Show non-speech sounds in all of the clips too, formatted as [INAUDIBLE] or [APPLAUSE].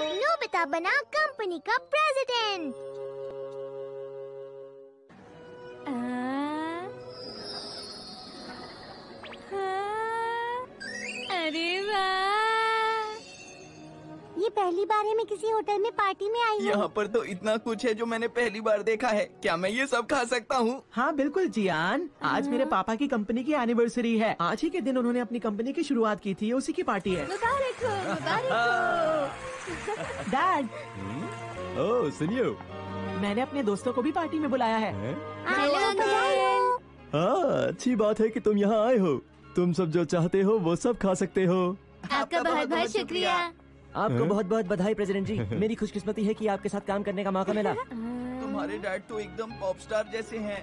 Nobita बना company का president. अरे वाह! ये पहली बार है मैं किसी होटल में पार्टी में आई हूँ। यहाँ पर तो इतना कुछ है जो मैंने पहली बार देखा है। क्या मैं ये सब खा सकता हूँ? हाँ बिल्कुल जियान। आज मेरे पापा की कंपनी की एनिवर्सरी है। आज ही के दिन उन्होंने अपनी कंपनी की शुरुआत की थी उसी की पार्टी है। मुबारक हो मुबारक हो। डैड ओह सुनियो मैंने अपने दोस्तों को भी पार्टी में बुलाया है। हाँ? अच्छी बात है कि तुम यहाँ आए हो। तुम सब जो चाहते हो वो सब खा सकते हो। आपका बहुत बहुत शुक्रिया। आपको बहुत बहुत बधाई प्रेसिडेंट जी। [LAUGHS] मेरी खुशकिस्मती है कि आपके साथ काम करने का मौका मिला। तुम्हारे डैड तो एकदम पॉप स्टार जैसे हैं।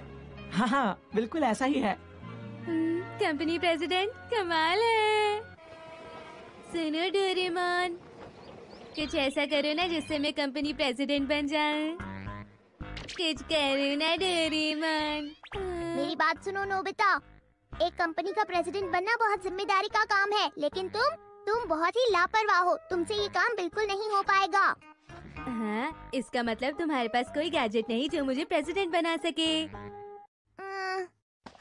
हाँ हाँ बिल्कुल ऐसा ही है। कंपनी प्रेसिडेंट कमाल है सुनो डोरेमोन कुछ ऐसा करो ना जिससे मैं कंपनी प्रेसिडेंट बन जाऊँ। कुछ करो ना डोरेमोन। मेरी बात सुनो नोबिता। एक कंपनी का प्रेसिडेंट बनना बहुत ज़िम्मेदारी का काम है लेकिन तुम तुम बहुत ही लापरवाह हो। तुमसे ये काम बिल्कुल नहीं हो पाएगा। हाँ इसका मतलब तुम्हारे पास कोई गैजेट नहीं जो मुझे प्रेसिडेंट बना सके।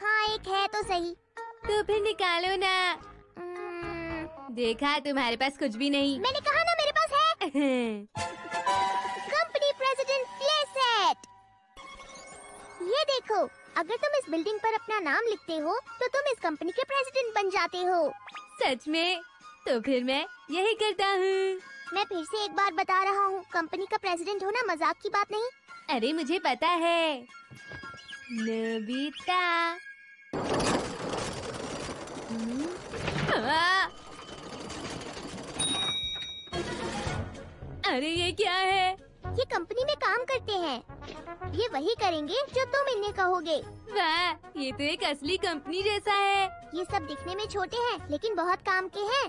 हाँ एक है तो सही। तो फिर निकालो ना। देखा तुम्हारे पास कुछ भी नहीं। मैंने है। कंपनी प्रेसिडेंट प्ले सेट ये देखो अगर तुम इस बिल्डिंग पर अपना नाम लिखते हो तो तुम इस कंपनी के प्रेसिडेंट बन जाते हो। सच में? तो फिर मैं यही करता हूँ। मैं फिर से एक बार बता रहा हूँ कंपनी का प्रेसिडेंट होना मज़ाक की बात नहीं। अरे मुझे पता है। नोबिता अरे ये क्या है? ये कंपनी में काम करते हैं। ये वही करेंगे जो तुम इन्हें कहोगे। वाह ये तो एक असली कंपनी जैसा है। ये सब दिखने में छोटे हैं लेकिन बहुत काम के हैं।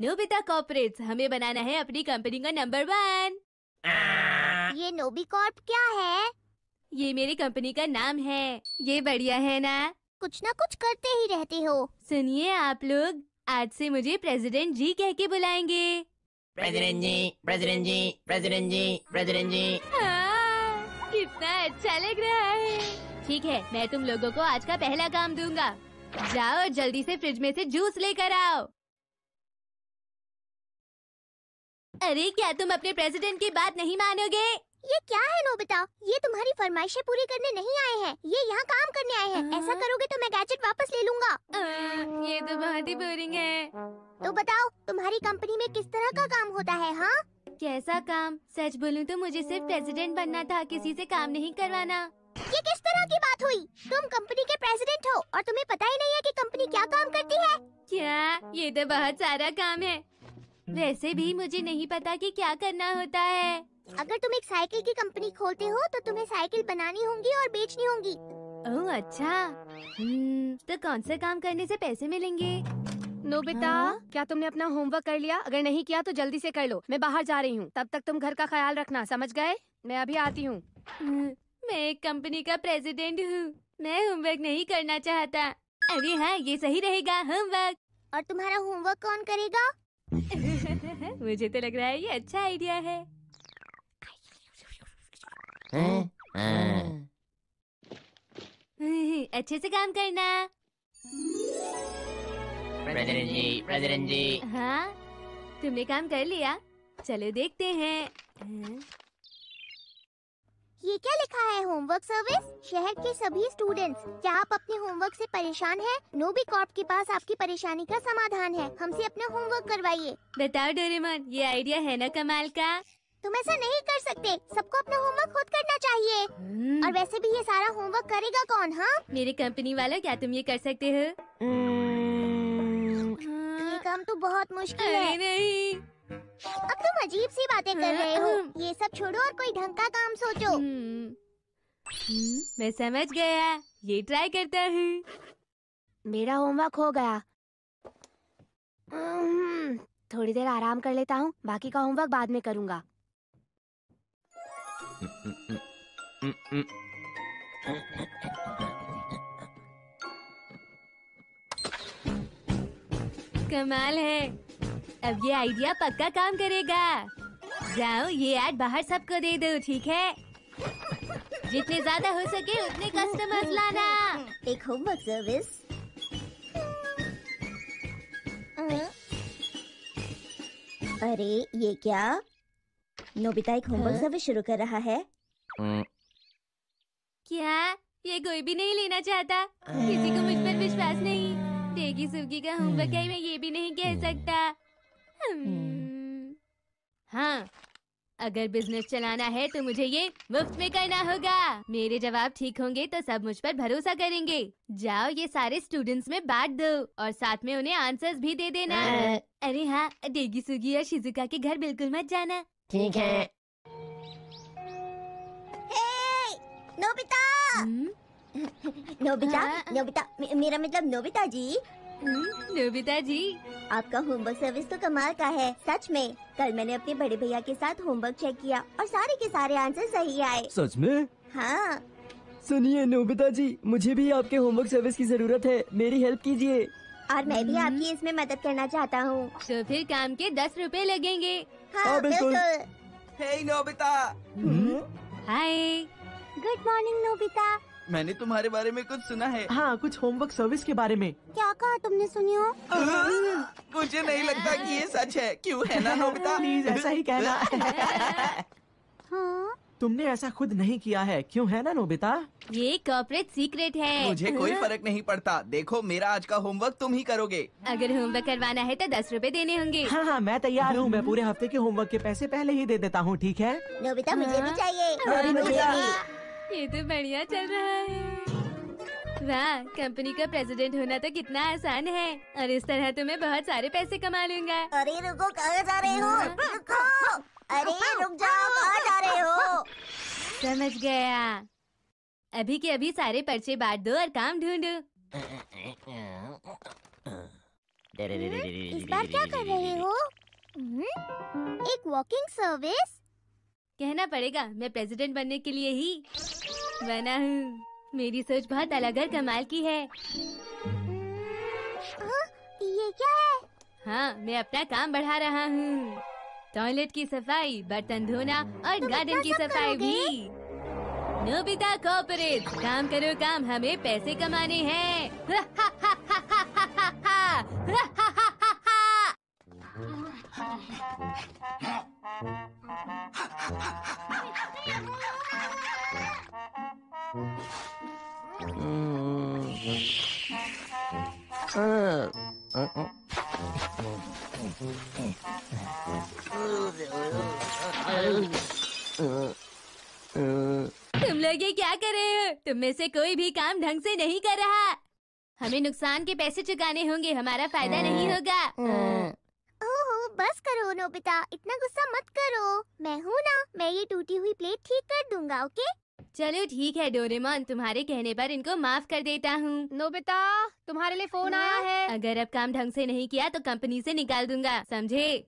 नोबिता कॉर्पोरेट्स हमें बनाना है अपनी कंपनी का नंबर वन। ये नोबी कॉर्प क्या है? ये मेरी कंपनी का नाम है। ये बढ़िया है ना? कुछ ना कुछ करते ही रहते हो। सुनिए आप लोग आज से मुझे प्रेसिडेंट जी कह के बुलाएँगे। President ji president ji president ji president ji. हाँ, कितना अच्छा लग रहा है। ठीक है मैं तुम लोगों को आज का पहला काम दूँगा। जाओ और जल्दी से फ्रिज में से जूस लेकर आओ। अरे क्या तुम अपने प्रेसिडेंट की बात नहीं मानोगे? ये क्या है नोबिता? ये तुम्हारी फरमाइशें पूरी करने नहीं आए हैं। ये यहाँ काम करने आए हैं। ऐसा करोगे तो मैं गैजेट वापस ले लूँगा। ये तो बहुत ही बोरिंग है। तो बताओ तुम्हारी कंपनी में किस तरह का काम होता है हाँ? कैसा काम? सच बोलूँ तो मुझे सिर्फ़ प्रेसिडेंट बनना था किसी से काम नहीं करवाना। ये किस तरह की बात हुई? तुम कंपनी के प्रेसिडेंट हो और तुम्हें पता ही नहीं है कि कंपनी क्या काम करती है। क्या? ये तो बहुत सारा काम है। वैसे भी मुझे नहीं पता कि क्या करना होता है। अगर तुम एक साइकिल की कंपनी खोलते हो तो तुम्हें साइकिल बनानी होंगी और बेचनी होंगी। ओह अच्छा। हम्म, तो कौन सा काम करने से पैसे मिलेंगे? नोबिता हाँ? क्या तुमने अपना होमवर्क कर लिया? अगर नहीं किया तो जल्दी से कर लो। मैं बाहर जा रही हूँ। तब तक तुम घर का ख्याल रखना समझ गए? मैं अभी आती हूँ। [LAUGHS] मैं एक कंपनी का प्रेसिडेंट हूँ। मैं होमवर्क नहीं करना चाहता। अरे हाँ ये सही रहेगा होमवर्क। और तुम्हारा होमवर्क कौन करेगा? [LAUGHS] मुझे तो लग रहा है ये अच्छा आइडिया है। अच्छे से काम करना। President ji president ji. हाँ तुमने काम कर लिया। चलो देखते हैं। हाँ, ये क्या लिखा है होमवर्क सर्विस? शहर के सभी स्टूडेंट्स क्या आप अपने होमवर्क से परेशान हैं? नोबी कॉर्प के पास आपकी परेशानी का समाधान है। हमसे अपना होमवर्क करवाइए। बताओ डोरेमोन ये आइडिया है ना कमाल का? तुम ऐसा नहीं कर सकते। सबको अपना होमवर्क खुद करना चाहिए। हम्म, और वैसे भी ये सारा होमवर्क करेगा कौन हाँ? मेरे कंपनी वाला क्या तुम ये कर सकते हो? ये काम तो बहुत मुश्किल है। नहीं। अब तुम अजीब सी बातें कर रहे हो। ये सब छोड़ो और कोई ढंग का काम सोचो। हम्म, हम्म, मैं समझ गया। ये ट्राई करता हूँ। मेरा होमवर्क हो गया। हम्म, थोड़ी देर आराम कर लेता हूँ। बाकी का होमवर्क बाद में करूँगा। कमाल है। अब ये आइडिया पक्का काम करेगा। जाओ, ये ऐड बाहर सबको दे दो, ठीक है? जितने ज़्यादा हो सके उतने कस्टमर्स लाना। एक होमवर्क सर्विस अरे, ये क्या? नोबिता एक होमवर्क सर्विस शुरू कर रहा है। क्या? ये कोई भी नहीं लेना चाहता। किसी को मुझ पर विश्वास नहीं। टेगी सुगी का होमवर्क है मैं ये भी नहीं कह सकता। हम्म, हाँ अगर बिज़नेस चलाना है तो मुझे ये मुफ़्त में करना होगा। मेरे जवाब ठीक होंगे तो सब मुझ पर भरोसा करेंगे। जाओ ये सारे स्टूडेंट्स में बांट दो और साथ में उन्हें आंसर्स भी दे देना। अरे हाँ डेगी सुगी और शिजुका के घर बिल्कुल मत जाना। ठीक है नोबिता नोबिता? नोबिता मेरा मतलब नोबिता जी। नोबिता जी। आपका होमवर्क सर्विस तो कमाल का है सच में। कल मैंने अपने बड़े भैया के साथ होमवर्क चेक किया और सारे के सारे आंसर सही आए। सच में? हाँ। सुनिए नोबिता जी मुझे भी आपके होमवर्क सर्विस की ज़रूरत है मेरी हेल्प कीजिए। और मैं भी आपकी इसमें मदद करना चाहता हूँ। तो फिर काम के दस रुपए लगेंगे। हाँ हाँ, बिल्कुल। बिल्कुल। Hey Nobita. Hi good morning Nobita. मैंने तुम्हारे बारे में कुछ सुना है। हाँ कुछ होमवर्क सर्विस के बारे में। क्या कहा तुमने सुनी हो [LAUGHS] मुझे नहीं लगता कि ये सच है। क्यों है ना नोबिता? प्लीज़ ऐसा ही कहना। [LAUGHS] हाँ। तुमने ऐसा खुद नहीं किया है। क्यों है ना नोबिता? ये कॉर्पोरेट सीक्रेट है। मुझे कोई फ़र्क नहीं पड़ता। देखो मेरा आज का होमवर्क तुम ही करोगे। अगर होमवर्क करवाना है तो दस रुपए देने होंगे। हाँ हाँ मैं तैयार हूँ। मैं पूरे हफ़्ते के होमवर्क के पैसे पहले ही दे देता हूँ ठीक है? नोबिता मुझे भी चाहिए। हाँ, मुझे भी ये तो बढ़िया चल रहा है। वाह कंपनी का प्रेसिडेंट होना तो कितना आसान है। और इस तरह तो मैं बहुत सारे पैसे कमा लूँगा। अरे रुको कहाँ जा रहे हो। रुको। अरे रुक जाओ कहाँ जा रहे हो। समझ गया। अभी के अभी सारे पर्चे बांट दो और काम ढूंढो। इस बार क्या कर रहे हो? हम्म? एक वॉकिंग सर्विस कहना पड़ेगा मैं प्रेसिडेंट बनने के लिए ही। बना हूँ। मेरी सोच बहुत अलग और कमाल की है। हाँ, ये क्या है? हाँ मैं अपना काम बढ़ा रहा हूँ। टॉयलेट की सफ़ाई बर्तन धोना और गार्डन की सफ़ाई? भी नोबिता कॉर्पोरेट काम करो काम हमें पैसे कमाने हैं तुम लोग ये क्या कर रहे हो? तुम में से कोई भी काम ढंग से नहीं कर रहा। हमें नुकसान के पैसे चुकाने होंगे हमारा फ़ायदा नहीं होगा। ओहो बस करो नोबिता इतना गुस्सा मत करो। मैं हूँ ना मैं ये टूटी हुई प्लेट ठीक कर दूँगा ओके? चलो ठीक है डोरेमोन तुम्हारे कहने पर इनको माफ़ कर देता हूँ। नोबिता तुम्हारे लिए फ़ोन आया है। अगर अब काम ढंग से नहीं किया तो कंपनी से निकाल दूँगा समझे?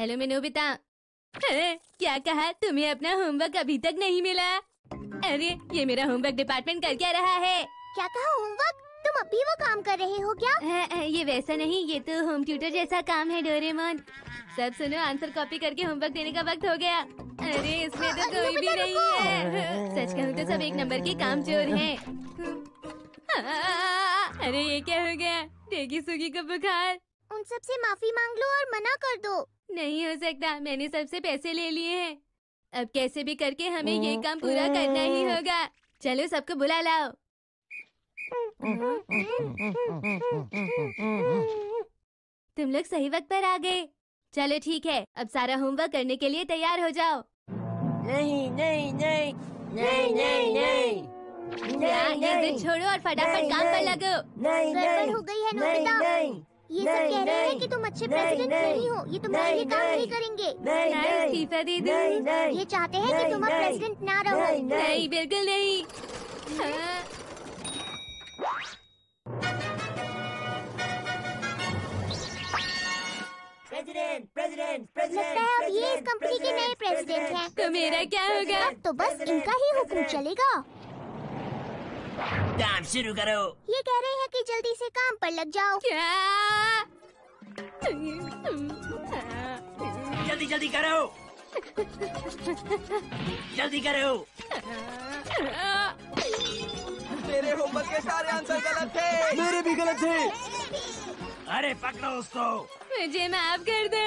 हेलो मैं नोबिता क्या कहा? तुम्हें अपना होमवर्क अभी तक नहीं मिला? अरे ये मेरा होमवर्क डिपार्टमेंट कर क्या रहा है। क्या कहा होमवर्क तुम अभी वो काम कर रहे हो क्या? है, है, ये वैसा नहीं ये तो होम ट्यूटर जैसा काम है डोरेमोन सब सुनो आंसर कॉपी करके होमवर्क देने का वक्त हो गया। अरे इसमें तो कोई भी नहीं है। सच कहूँ तो सब एक नंबर के काम चोर है अरे ये क्या हो गया? टेगी सुगी को बुखार। उन सबसे माफ़ी मांग लो और मना कर दो। नहीं हो सकता मैंने सबसे पैसे ले लिए हैं। अब कैसे भी करके हमें ये काम पूरा करना ही होगा। चलो सबको बुला लाओ। तुम लोग सही वक्त पर आ गए। चलो ठीक है अब सारा होमवर्क करने के लिए तैयार हो जाओ। नहीं नहीं नहीं नहीं नहीं नहीं। हाँ, ये जिद छोड़ो और फटाफट काम पर लगो। नहीं गड़बड़ हो गई है नोबिता। ये सब कह रहे हैं कि तुम अच्छे प्रेसिडेंट नहीं, नहीं हो ये तुम्हारे लिए काम नहीं नहीं, करेंगे। नहीं यार, नहीं इस्तीफा दे दो नहीं नहीं ये चाहते हैं कि नहीं, तुम अब प्रेसिडेंट ना रहो। नहीं, नहीं बिल्कुल नहीं। हाँ, प्रेसिडेंट प्रेसिडेंट लगता है अब ये इस कंपनी के नए प्रेसिडेंट हैं। तो मेरा क्या होगा? अब तो बस इनका ही हुक्म चलेगा। काम शुरू करो। ये कह रहे हैं कि जल्दी से काम पर लग जाओ। क्या जल्दी जल्दी करो। जल्दी करो। मेरे होमवर्क के सारे आंसर गलत थे। मेरे भी गलत थे। अरे पकड़ो उसको। मुझे माफ़ कर दे।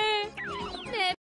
मैं